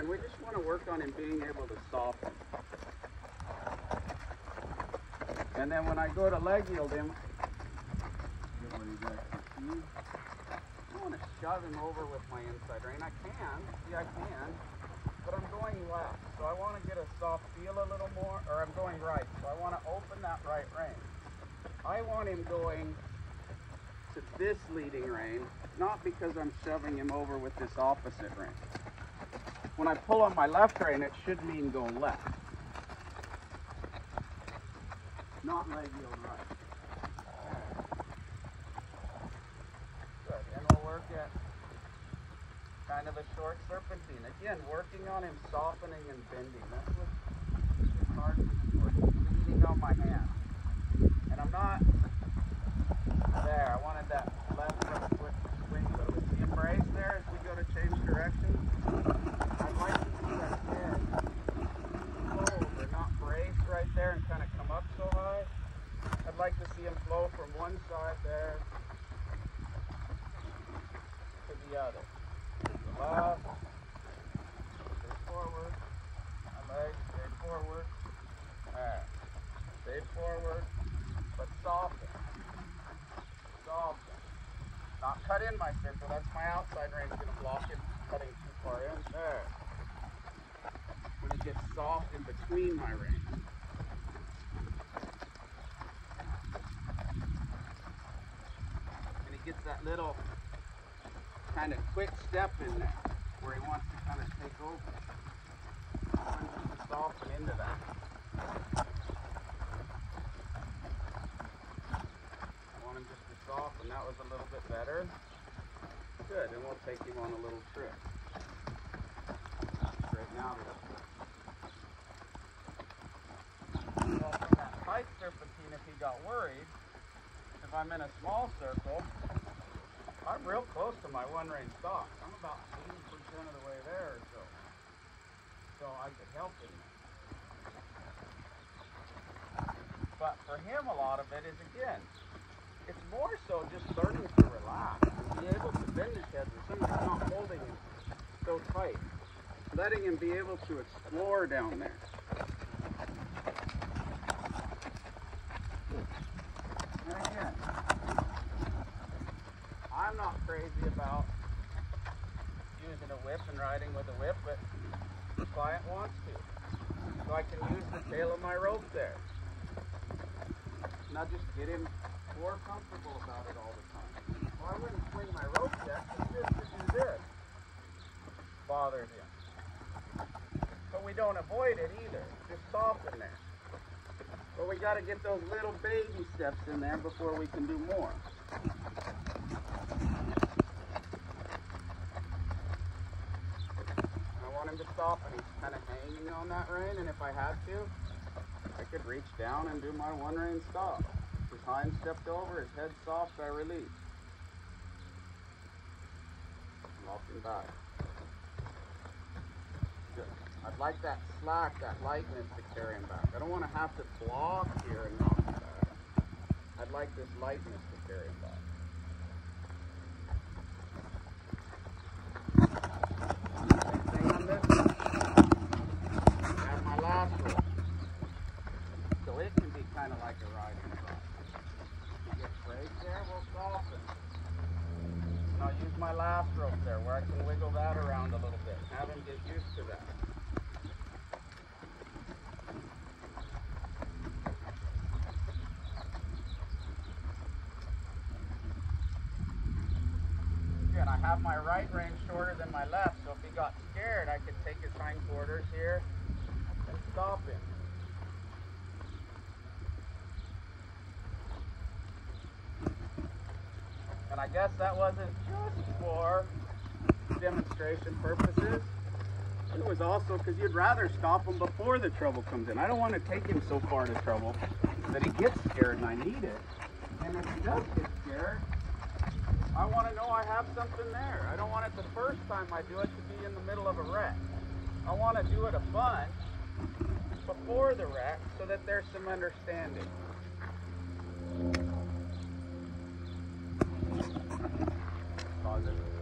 we just want to work on him being able to soften. And then when I go to leg yield him, I want to shove him over with my inside rein. I can, see I can, but I'm going left. So I want to get a soft feel a little more, or I'm going right. So I want to open that right rein. I want him going to this leading rein, not because I'm shoving him over with this opposite rein. When I pull on my left rein, it should mean go left. Not leg yield right. Good. And we'll work at kind of a short serpentine. Again, working on him softening and bending. That's what this hard for. Leaning on my hand. And I'm not there. I wanted that left front foot to swing a little bit. See embrace there as we go to change direction? I'd like to see that head flow over, not brace right there and kind of come up so high. I'd like to see him flow from one side there to the other. The left, stay forward, my leg, stay forward. Alright, stay forward, but soften. Soften. Not cut in my circle, that's my outside rein gonna block it cutting too far in. There. When it gets soft in between my reins. And he gets that little kind of quick step in there where he wants to kind of take over. Him to into that. Want him just to soften. That was a little bit better. Good, and we'll take him on a little trip. Straighten out a. Well, that tight serpentine, if he got worried, if I'm in a small circle, I'm real close to my one rein stop. I'm about 80% of the way there so. So I could help him. But for him, a lot of it is, again, it's more so just learning to relax be able to bend his head when somebody's not holding him so tight. Letting him be able to explore down there. And again, I'm not crazy about using a whip and riding with a whip, but the client wants to. So I can use the tail of my rope there. Not just get him more comfortable about it all the time. Well, I wouldn't swing my rope yet, just to do this. Bothers him. But we don't avoid it either. Just soften there. But we got to get those little baby steps in there before we can do more. To soften. He's kind of hanging on that rein, and if I had to, I could reach down and do my one rein stop. His hind stepped over, his head soft, I release. Lock him back. Good. I'd like that slack, that lightness to carry him back. I don't want to have to block here and knock him back. I'd like this lightness to carry him back. Same thing on this. Have my last roll. It can be kind of like a riding crop. You get break there, we'll soften. And I'll use my last rope there where I can wiggle that around a little bit. Have him get used to that. Again, I have my right rein shorter than my left, so if he got scared, I could take his hindquarters here and stop him. And I guess that wasn't just for demonstration purposes. It was also because you'd rather stop him before the trouble comes in. I don't want to take him so far to trouble that he gets scared and I need it. And if he does get scared, I want to know I have something there. I don't want it the first time I do it to be in the middle of a wreck. I want to do it a bunch before the wreck so that there's some understanding. Pause.